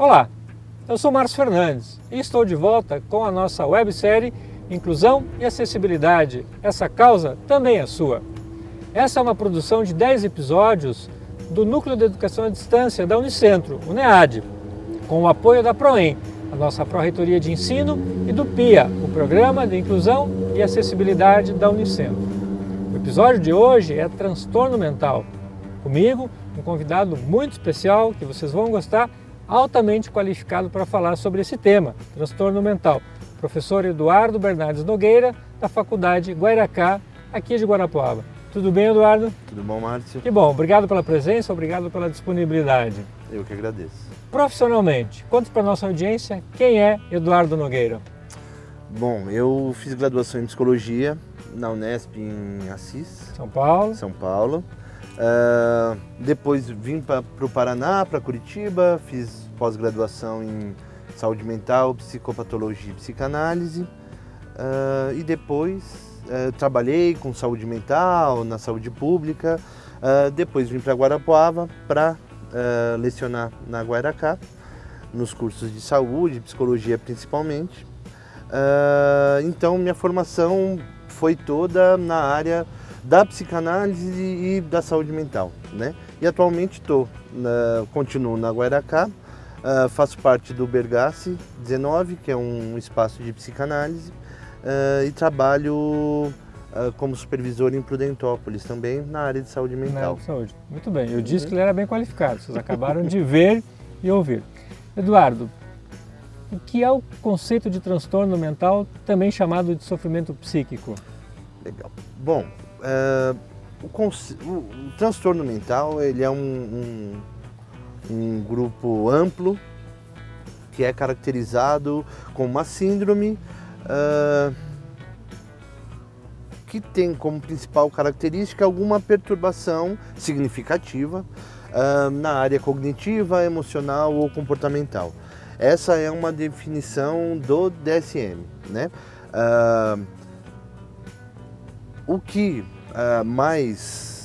Olá, eu sou Márcio Fernandes e estou de volta com a nossa websérie Inclusão e Acessibilidade. Essa causa também é sua. Essa é uma produção de 10 episódios do Núcleo de Educação à Distância da Unicentro, o NEAD, com o apoio da PROEM, a nossa Pró-Reitoria de Ensino, e do PIA, o Programa de Inclusão e Acessibilidade da Unicentro. O episódio de hoje é Transtorno Mental. Comigo, um convidado muito especial que vocês vão gostar, altamente qualificado para falar sobre esse tema, transtorno mental. Professor Eduardo Bernardes Nogueira, da Faculdade Guairacá, aqui de Guarapuava. Tudo bem, Eduardo? Tudo bom, Márcio? Que bom, obrigado pela presença, obrigado pela disponibilidade. Eu que agradeço. Profissionalmente, conte para nossa audiência quem é Eduardo Nogueira. Bom, eu fiz graduação em psicologia na Unesp em Assis, São Paulo. São Paulo. Uh, depois vim para o Paraná, para Curitiba, fiz pós-graduação em saúde mental, psicopatologia e psicanálise. Uh, e depois uh, trabalhei com saúde mental, na saúde pública. depois vim para Guarapuava para lecionar na Guaracá, nos cursos de saúde, psicologia principalmente. então minha formação foi toda na área da psicanálise e da saúde mental, né? E atualmente estou, continuo na Guaracá, uh, faço parte do Bergasse 19, que é um espaço de psicanálise, uh, e trabalho uh, como supervisor em Prudentópolis também, na área de saúde mental. Na área de saúde. Muito bem, eu disse que ele era bem qualificado, vocês acabaram de ver e ouvir. Eduardo, o que é o conceito de transtorno mental, também chamado de sofrimento psíquico? Legal. Bom, o, o, o, transtorno mental ele é um, um, um, grupo amplo que é caracterizado como uma síndrome uh, que tem como principal característica alguma perturbação significativa uh, na área cognitiva, emocional ou comportamental. Essa é uma definição do DSM, né? Uh, o que mais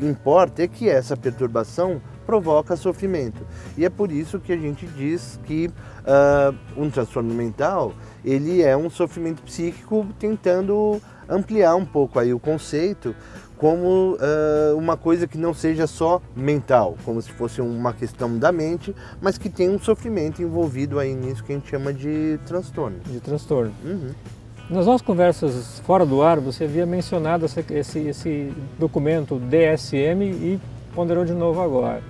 importa é que essa perturbação provoca sofrimento. E é por isso que a gente diz que uh, um transtorno mental ele é um sofrimento psíquico tentando ampliar um pouco aí o conceito como uh, uma coisa que não seja só mental, como se fosse uma questão da mente, mas que tem um sofrimento envolvido aí nisso que a gente chama de transtorno. De transtorno. Uhum. Nas nossas conversas fora do ar, você havia mencionado esse, esse documento DSM e ponderou de novo agora.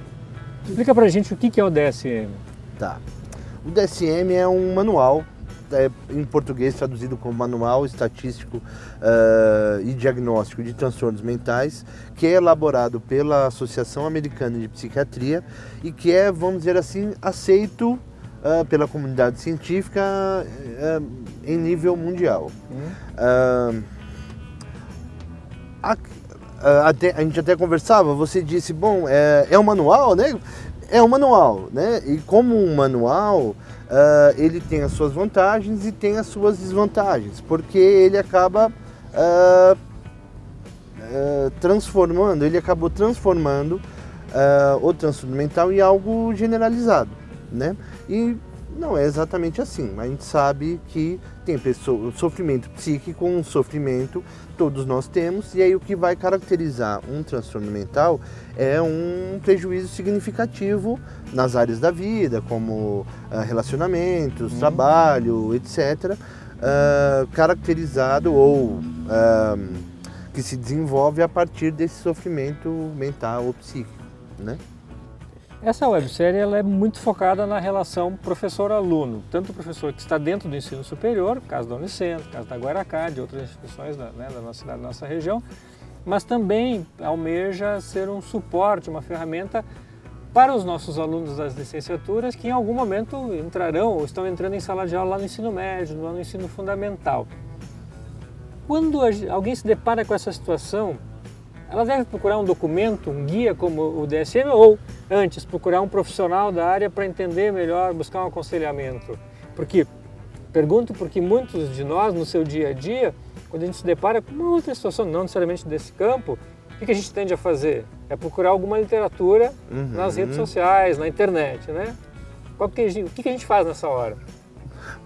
Explica pra gente o que é o DSM. Tá. O DSM é um manual, é, em português traduzido como Manual Estatístico uh, e Diagnóstico de Transtornos Mentais, que é elaborado pela Associação Americana de Psiquiatria e que é, vamos dizer assim, aceito uh, pela comunidade científica uh, em nível mundial. Uhum. A, até, a gente até conversava, você disse, bom, é, é um manual, né? É um manual, né? E como um manual, Uh, ele tem as suas vantagens e tem as suas desvantagens, porque ele acaba uh, uh, transformando, ele acabou transformando o transtorno mental em algo generalizado, né? E não é exatamente assim. A gente sabe que tem pessoa, sofrimento psíquico, um sofrimento, todos nós temos, e aí o que vai caracterizar um transtorno mental é um prejuízo significativo nas áreas da vida, como uh, relacionamentos, uhum. trabalho, etc., ah, caracterizado ou uh, que se desenvolve a partir desse sofrimento mental ou psíquico, né? Essa websérie ela é muito focada na relação professor-aluno, tanto o professor que está dentro do ensino superior, caso da Unicentro, caso da Guaracá, de outras instituições da, né, da nossa cidade, da nossa região, mas também almeja ser um suporte, uma ferramenta para os nossos alunos das licenciaturas que em algum momento entrarão ou estão entrando em sala de aula lá no ensino médio, no ensino fundamental. Quando alguém se depara com essa situação, ela deve procurar um documento, um guia como o DSM ou antes procurar um profissional da área para entender melhor, buscar um aconselhamento. Porque pergunto porque muitos de nós no seu dia a dia, quando a gente se depara com uma outra situação, não necessariamente desse campo, o que a gente tende a fazer? é procurar alguma literatura Uhum. nas redes sociais, na internet, né? Qual que o que a gente faz nessa hora?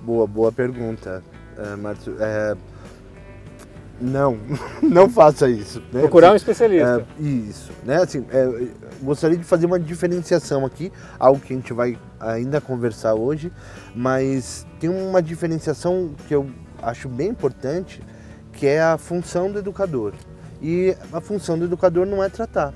Boa, boa pergunta, uh, Márcio. É, Não, não faça isso. né? Procurar um Assim, especialista. É, isso, né? Assim, é, gostaria de fazer uma diferenciação aqui, algo que a gente vai ainda conversar hoje, mas tem uma diferenciação que eu acho bem importante, que é a função do educador. E a função do educador não é tratar,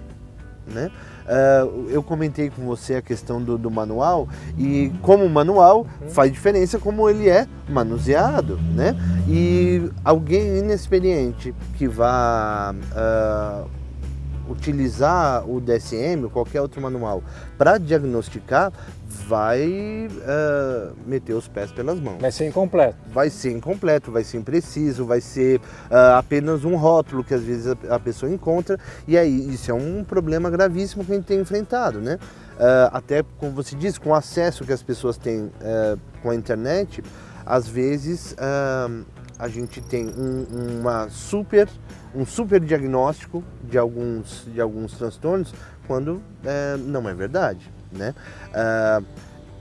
né? É, eu comentei com você a questão do, do manual e como manual faz diferença como ele é manuseado, né? E alguém inexperiente que vá ah, utilizar o DSM ou qualquer outro manual para diagnosticar vai ah, meter os pés pelas mãos Vai ser incompleto. vai ser incompleto, vai ser impreciso, vai ser ah, apenas um rótulo que às vezes a, a pessoa encontra e aí isso é um problema gravíssimo que a gente tem enfrentado, né? Ah, até como você disse, com o acesso que as pessoas têm com a internet, às vezes a gente tem um, uma super um super diagnóstico de alguns de alguns transtornos quando eh, não é verdade, né? Ah,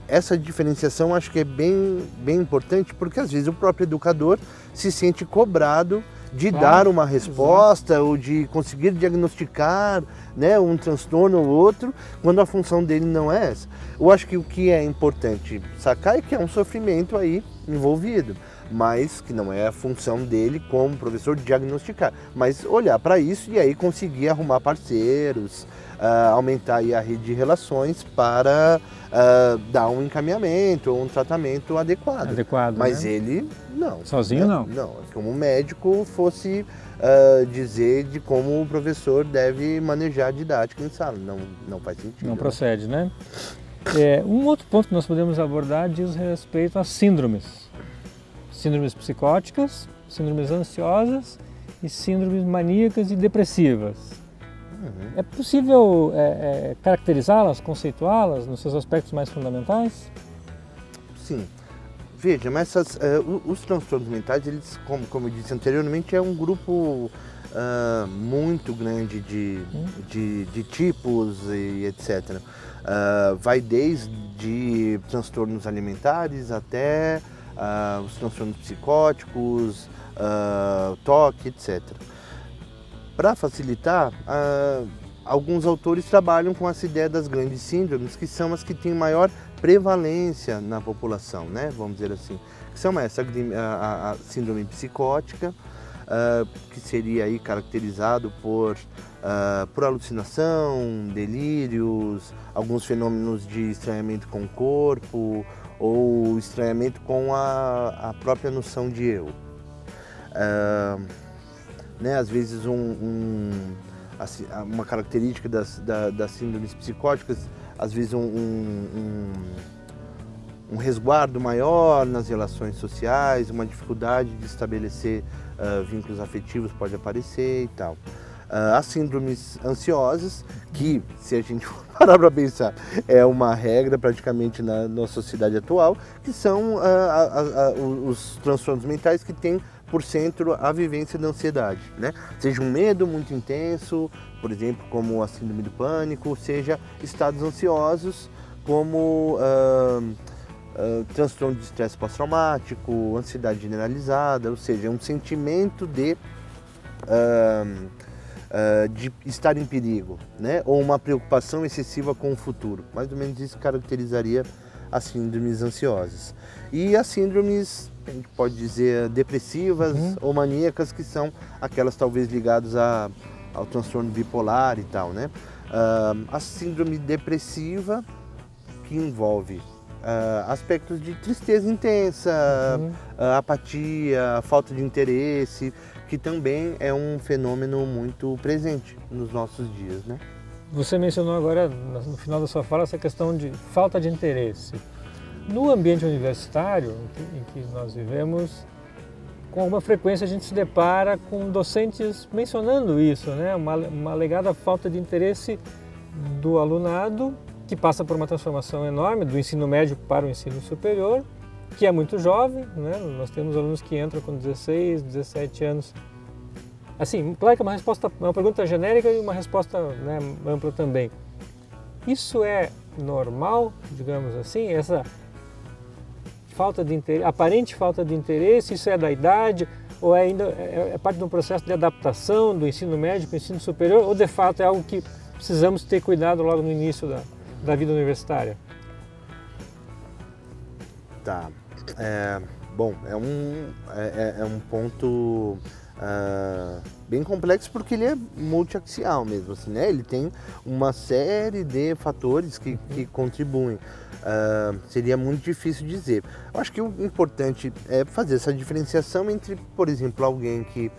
essa diferenciação acho que é bem, bem importante porque às vezes o próprio educador se sente cobrado de Claro, dar uma resposta ou de conseguir diagnosticar né, um transtorno ou outro quando a função dele não é essa. Eu acho que o que é importante sacar é que é um sofrimento aí envolvido, mas que não é a função dele como professor diagnosticar, mas olhar para isso e aí conseguir arrumar parceiros, ah, aumentar aí a rede de relações para ah, dar um encaminhamento ou um tratamento adequado. Adequado. Mas né? ele não. Sozinho, né? não. Não, é como o médico fosse ah, dizer de como o professor deve manejar a didática em sala. Não, não faz sentido. Não né? procede, né? É, um outro ponto que nós podemos abordar diz respeito às síndromes. Síndromes psicóticas, síndromes ansiosas e síndromes maníacas e depressivas. Uhum. É possível é, é, caracterizá-las, conceituá-las nos seus aspectos mais fundamentais? Sim. Veja, mas essas, o- os transtornos mentais, eles, como, como eu disse anteriormente, é um grupo ah, muito grande de, de, de tipos e etc. Ah, vai desde transtornos alimentares até ah, os transtornos psicóticos, ah, toque, etc. Para facilitar, ah, alguns autores trabalham com essa ideia das grandes síndromes, que são as que têm maior prevalência na população, né? Vamos dizer assim. Que são essa a, a- síndrome psicótica, ah, que seria aí caracterizado por, ah, por alucinação, delírios, alguns fenômenos de estranhamento com o corpo ou estranhamento com a, a própria noção de eu. Né, às vezes um, um- assim, uma característica das, da- das síndromes psicóticas, às vezes um, um- um- resguardo maior nas relações sociais, uma dificuldade de estabelecer ah, vínculos afetivos pode aparecer e tal. Ah, as síndromes ansiosas, que se a gente for parar para pensar, é uma regra praticamente na nossa sociedade atual, que são ah, os transtornos mentais que têm por centro a vivência da ansiedade, né? Seja um medo muito intenso, por exemplo, como a síndrome do pânico, seja estados ansiosos, como ah, ah, transtorno de estresse pós-traumático, ansiedade generalizada, ou seja, um sentimento de ah, ah, de estar em perigo, né? Ou uma preocupação excessiva com o futuro. Mais ou menos isso caracterizaria as síndromes ansiosas. E as síndromes, a gente pode dizer, depressivas ou maníacas, que são aquelas talvez ligadas a, ao transtorno bipolar e tal, né? Ah, a síndrome depressiva, que envolve ah, aspectos de tristeza intensa, Uhum. ah, apatia, falta de interesse, que também é um fenômeno muito presente nos nossos dias, né? Você mencionou agora, no final da sua fala, essa questão de falta de interesse. No ambiente universitário em que, nós vivemos, com alguma frequência a gente se depara com docentes mencionando isso, né? uma, uma alegada falta de interesse do alunado, que passa por uma transformação enorme do ensino médio para o ensino superior, que é muito jovem, né? nós temos alunos que entram com 16, 17 anos Assim, claro que é uma resposta, uma pergunta genérica e uma resposta né, ampla também. Isso é normal, digamos assim, essa falta de interesse, aparente falta de interesse, isso é da idade ou é ainda é, é parte de um processo de adaptação do ensino médio para o ensino superior ou de fato é algo que precisamos ter cuidado logo no início da, da vida universitária? Tá. É, bom, é um, é, é, é um ponto uh, bem complexo porque ele é multiaxial mesmo, assim, né? Ele tem uma série de fatores que, que contribuem. Uh, seria muito difícil dizer. Eu acho que o importante é fazer essa diferenciação entre, por exemplo, alguém que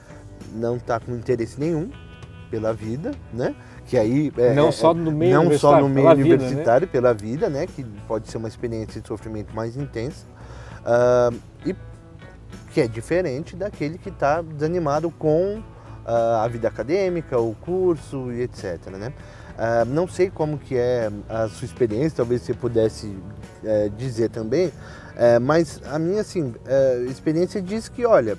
não está com interesse nenhum pela vida, né? Que aí é, não é, só no meio não só no meio universitário, vida, né? pela vida, né? Que pode ser uma experiência de sofrimento mais intensa uh, e que é diferente daquele que está desanimado com uh, a vida acadêmica, o curso e etc. Né? Uh, não sei como que é a sua experiência, talvez você pudesse uh, dizer também, uh, mas a minha assim, experiência diz que, olha,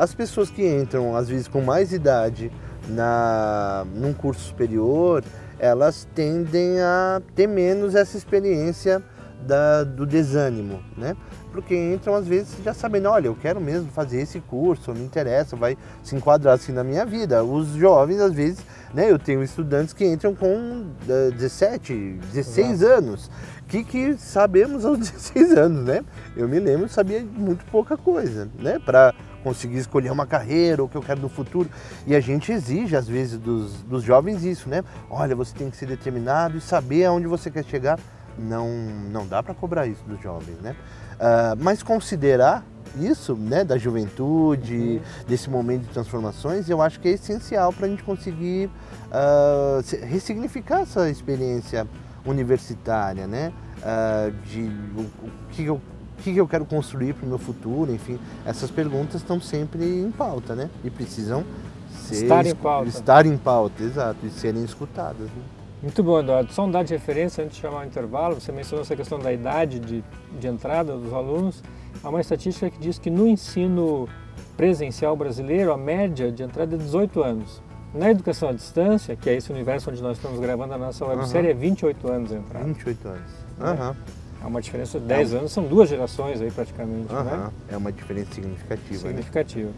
as pessoas que entram às vezes com mais idade na, num curso superior, elas tendem a ter menos essa experiência da, do desânimo, né? Porque entram às vezes já sabendo, olha, eu quero mesmo fazer esse curso, me interessa, vai se enquadrar assim na minha vida. Os jovens às vezes né? Eu tenho estudantes que entram com uh, 17, 16 Exato. anos. Que, que sabemos aos 16 anos, né? Eu me lembro, sabia muito pouca coisa, né? Para conseguir escolher uma carreira, o que eu quero no futuro. E a gente exige, às vezes, dos, dos jovens isso, né? Olha, você tem que ser determinado e saber aonde você quer chegar. Não, não dá para cobrar isso dos jovens, né? Uh, mas considerar isso, né, da juventude, uhum. desse momento de transformações, eu acho que é essencial para a gente conseguir uh, ressignificar essa experiência universitária, né, uh, de o, o que eu o que eu quero construir para o meu futuro, enfim, essas perguntas estão sempre em pauta, né? E precisam ser, estar em pauta. Estar em pauta, exato, e serem escutadas. Né? Muito bom, Eduardo. Só um dado de referência antes de chamar o intervalo. Você mencionou essa questão da idade de, de entrada dos alunos. Há uma estatística que diz que no ensino presencial brasileiro, a média de entrada é 18 anos. Na educação à distância, que é esse universo onde nós estamos gravando a nossa websérie, uhum. é 28 anos a entrada. 28 anos. Uhum. É uma diferença de 10 é. anos, são duas gerações aí praticamente. Uhum. Né? É uma diferença significativa. Né? Significativa. Né?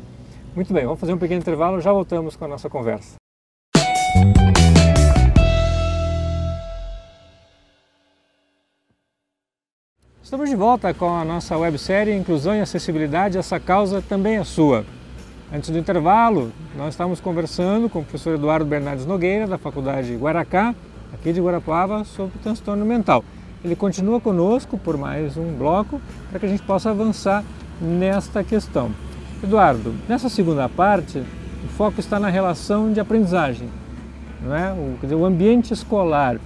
Muito bem, vamos fazer um pequeno intervalo, já voltamos com a nossa conversa. Estamos de volta com a nossa websérie Inclusão e Acessibilidade, essa causa também é sua. Antes do intervalo, nós estávamos conversando com o professor Eduardo Bernardes Nogueira, da Faculdade Guaracá, aqui de Guarapuava, sobre transtorno mental. Ele continua conosco por mais um bloco para que a gente possa avançar nesta questão. Eduardo, nessa segunda parte, o foco está na relação de aprendizagem, não é? o, dizer, o ambiente escolar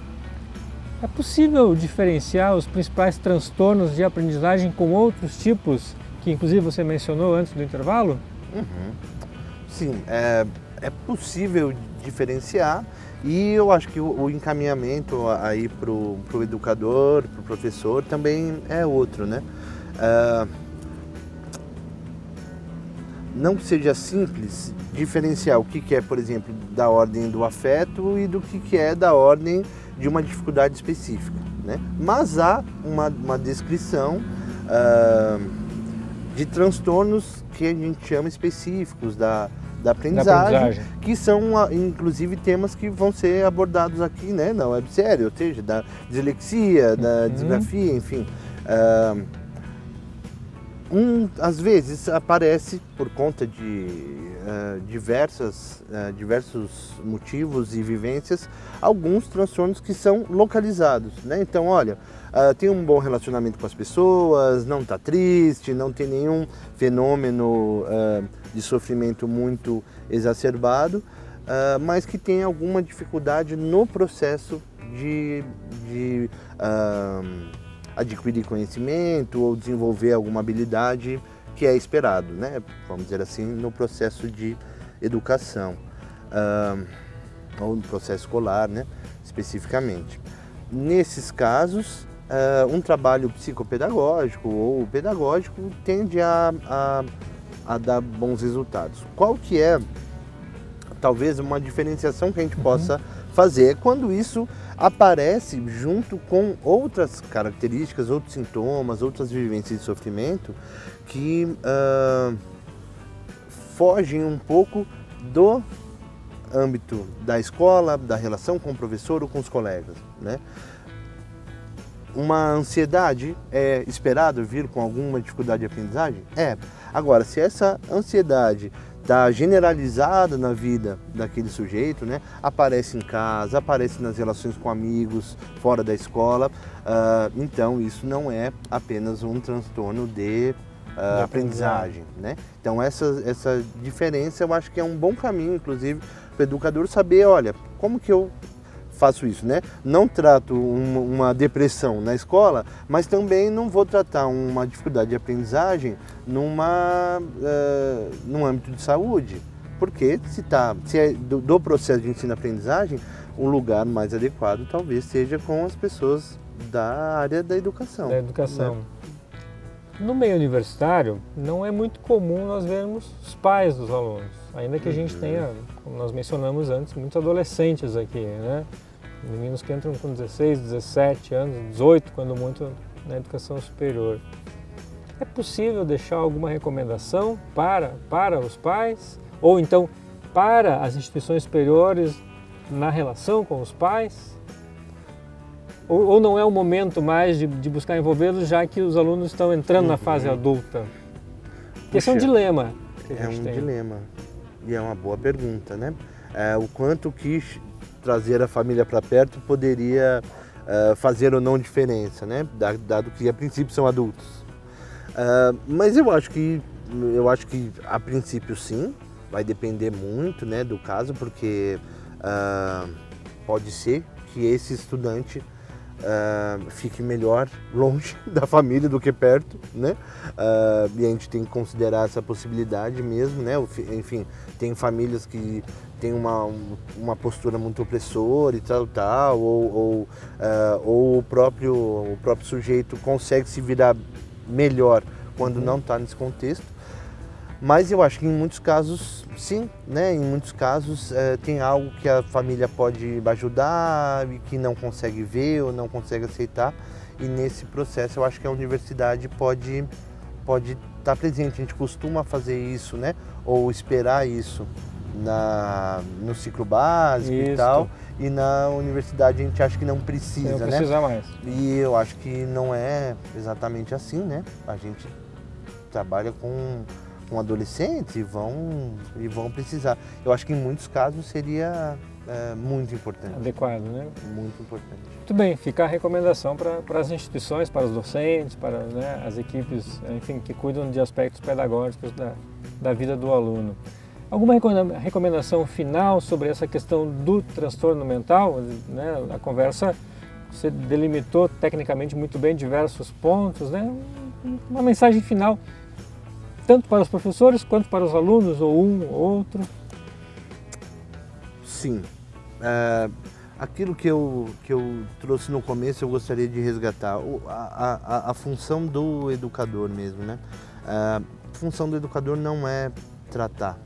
é possível diferenciar os principais transtornos de aprendizagem com outros tipos que, inclusive, você mencionou antes do intervalo? Uhum. Sim, é, é possível diferenciar e eu acho que o, o encaminhamento aí para o educador, para o professor também é outro, né? É, não seja simples diferenciar o que, que é, por exemplo, da ordem do afeto e do que, que é da ordem de uma dificuldade específica. Né? Mas há uma, uma descrição uh, de transtornos que a gente chama específicos da, da aprendizagem, da aprendizagem, que são ah, inclusive temas que vão ser abordados aqui né, na websérie, ou seja, da dislexia, da uhum. disgrafia, enfim. Uh, um, às vezes aparece por conta de uh, diversas, uh, diversos motivos e vivências, alguns transtornos que são localizados. Né? Então, olha, uh, tem um bom relacionamento com as pessoas, não está triste, não tem nenhum fenômeno de sofrimento muito exacerbado, mas que tem alguma dificuldade no processo de, de adquirir conhecimento ou desenvolver alguma habilidade que é esperado, né? vamos dizer assim, no processo de educação, uh, ou no processo escolar, né? especificamente. Nesses casos, uh, um trabalho psicopedagógico ou pedagógico tende a, a, a, dar bons resultados. Qual que é talvez uma diferenciação que a gente uhum. possa fazer é quando isso aparece junto com outras características, outros sintomas, outras vivências de sofrimento que uh, fogem um pouco do âmbito da escola, da relação com o professor ou com os colegas, né? Uma ansiedade é esperado vir com alguma dificuldade de aprendizagem? É. Agora, se essa ansiedade está generalizada na vida daquele sujeito, né? Aparece em casa, aparece nas relações com amigos, fora da escola. Uh, então, isso não é apenas um transtorno de uh, aprendizagem, né? Então, essa, essa diferença eu acho que é um bom caminho, inclusive, para o educador saber, olha, como que eu faço isso, né? Não trato uma, uma, depressão na escola, mas também não vou tratar uma dificuldade de aprendizagem numa, uh, num âmbito de saúde. Porque se, tá, se é do, do processo de ensino-aprendizagem, o lugar mais adequado talvez seja com as pessoas da área da educação. Da educação. Né? No meio universitário, não é muito comum nós vermos os pais dos alunos, ainda que a gente uhum. tenha, como nós mencionamos antes, muitos adolescentes aqui, né? Meninos que entram com 16, 17 anos, 18 quando muito na educação superior. É possível deixar alguma recomendação para, para os pais? Ou então para as instituições superiores na relação com os pais? Ou, ou não é o momento mais de, de buscar envolvê-los, já que os alunos estão entrando uhum. na fase adulta? Puxa, Esse é um dilema. é um tem. dilema. E é uma boa pergunta, né? É, o quanto que trazer a família para perto poderia uh, fazer ou não diferença, né? Dado que a princípio são adultos. Uh, mas eu acho que eu acho que a princípio sim, vai depender muito, né, do caso, porque uh, pode ser que esse estudante uh, fique melhor longe da família do que perto, né? Uh, e a gente tem que considerar essa possibilidade mesmo, né? Enfim, tem famílias que têm uma, uma postura muito opressora e tal, tal, ou, ou, ou o, próprio, o próprio sujeito consegue se virar melhor quando não está nesse contexto. Mas eu acho que em muitos casos, sim, né? Em muitos casos é, tem algo que a família pode ajudar e que não consegue ver ou não consegue aceitar. E nesse processo eu acho que a universidade pode pode estar tá presente. A gente costuma fazer isso, né? Ou esperar isso na, no ciclo básico isso. e tal. E na universidade a gente acha que não precisa, não precisa né? mais. E eu acho que não é exatamente assim, né? A gente trabalha com com adolescentes e vão, e vão precisar. Eu acho que em muitos casos seria é, muito importante. Adequado, né? Muito importante. Muito bem, fica a recomendação para, para as instituições, para os docentes, para né, as equipes, enfim, que cuidam de aspectos pedagógicos da, da vida do aluno. Alguma recomendação final sobre essa questão do transtorno mental? Né? A conversa você delimitou tecnicamente muito bem diversos pontos, né? Uma mensagem final tanto para os professores quanto para os alunos, ou um ou outro? Sim. É, aquilo que eu, que eu trouxe no começo, eu gostaria de resgatar. A, a, a, função do educador mesmo, né? É, a função do educador não é tratar,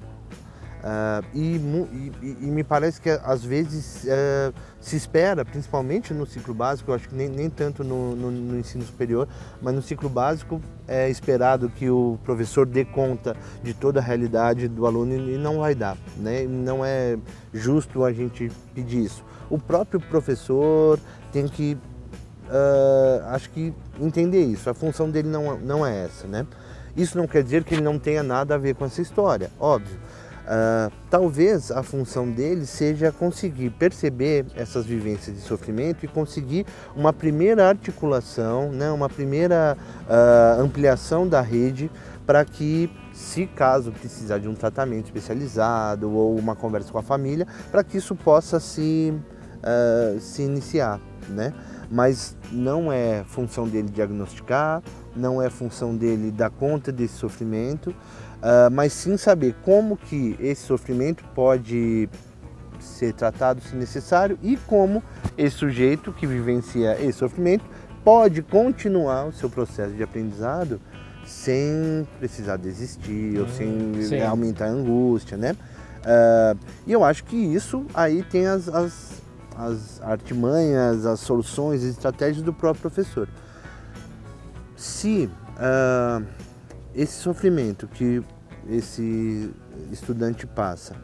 Uh, e, e, e, me parece que às vezes uh, se espera, principalmente no ciclo básico, eu acho que nem, nem tanto no, no, no, ensino superior, mas no ciclo básico é esperado que o professor dê conta de toda a realidade do aluno e não vai dar. Né? Não é justo a gente pedir isso. O próprio professor tem que, uh, acho que, entender isso. A função dele não, não é essa. Né? Isso não quer dizer que ele não tenha nada a ver com essa história, óbvio. Uh, talvez a função dele seja conseguir perceber essas vivências de sofrimento e conseguir uma primeira articulação, né, uma primeira uh, ampliação da rede para que, se caso precisar de um tratamento especializado ou uma conversa com a família, para que isso possa se, uh, se iniciar. Né? Mas não é função dele diagnosticar, não é função dele dar conta desse sofrimento, uh, mas sim saber como que esse sofrimento pode ser tratado se necessário e como esse sujeito que vivencia esse sofrimento pode continuar o seu processo de aprendizado sem precisar desistir ou sem sim. aumentar a angústia, né? Uh, e eu acho que isso aí tem as, as, as artimanhas, as soluções, as estratégias do próprio professor. Se uh, esse sofrimento que esse estudante passa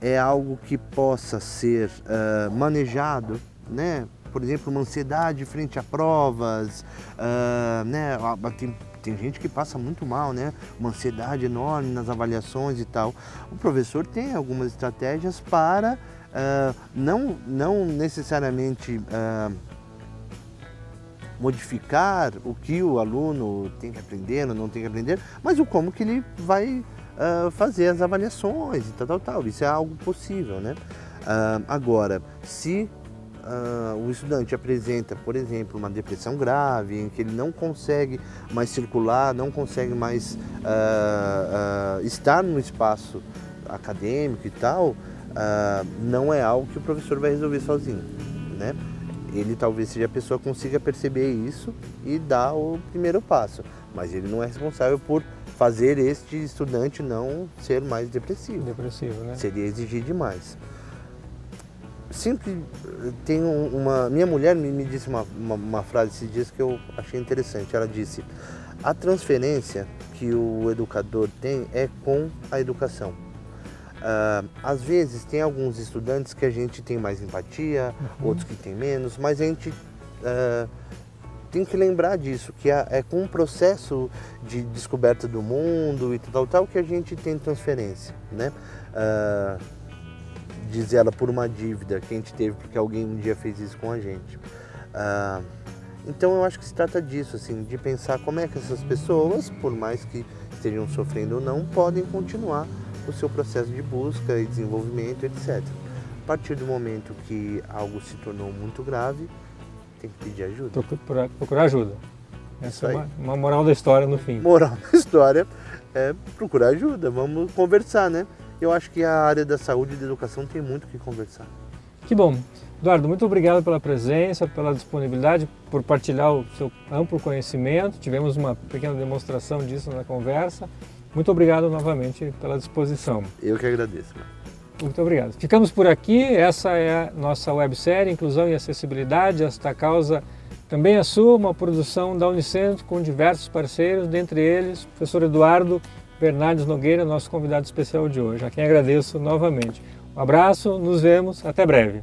é algo que possa ser uh, manejado, né? Por exemplo, uma ansiedade frente a provas, uh, né? Tem, tem gente que passa muito mal, né? Uma ansiedade enorme nas avaliações e tal. O professor tem algumas estratégias para uh, não, não necessariamente modificar o que o aluno tem que aprender ou não tem que aprender, mas o como que ele vai uh, fazer as avaliações e tal, tal, tal. Isso é algo possível, né? Uh, agora, se uh, o estudante apresenta, por exemplo, uma depressão grave, em que ele não consegue mais circular, não consegue mais estar no espaço acadêmico e tal, não é algo que o professor vai resolver sozinho, né? Ele talvez seja a pessoa que consiga perceber isso e dar o primeiro passo, mas ele não é responsável por fazer este estudante não ser mais depressivo. Depressivo, né? Seria exigir demais. Sempre tem uma. Minha mulher me, me disse uma, uma, uma frase esses dias que eu achei interessante. Ela disse: a transferência que o educador tem é com a educação. Uh, às vezes tem alguns estudantes que a gente tem mais empatia, uhum. outros que tem menos, mas a gente uh, tem que lembrar disso, que é, é com o processo de descoberta do mundo e tal, tal, que a gente tem transferência, né? Uh, diz ela por uma dívida que a gente teve porque alguém um dia fez isso com a gente. Uh, então eu acho que se trata disso, assim, de pensar como é que essas pessoas, por mais que estejam sofrendo ou não, podem continuar o seu processo de busca e desenvolvimento, etc. A partir do momento que algo se tornou muito grave, tem que pedir ajuda. Procurar, procurar ajuda. Essa é uma, uma, moral da história no fim. Moral da história é procurar ajuda, vamos conversar, né? Eu acho que a área da saúde e da educação tem muito o que conversar. Que bom. Eduardo, muito obrigado pela presença, pela disponibilidade, por partilhar o seu amplo conhecimento. Tivemos uma pequena demonstração disso na conversa. Muito obrigado novamente pela disposição. Eu que agradeço. Muito obrigado. Ficamos por aqui. Essa é a nossa websérie Inclusão e Acessibilidade. Esta causa também é sua, uma produção da Unicentro com diversos parceiros, dentre eles o professor Eduardo Bernardes Nogueira, nosso convidado especial de hoje, a quem agradeço novamente. Um abraço, nos vemos, até breve.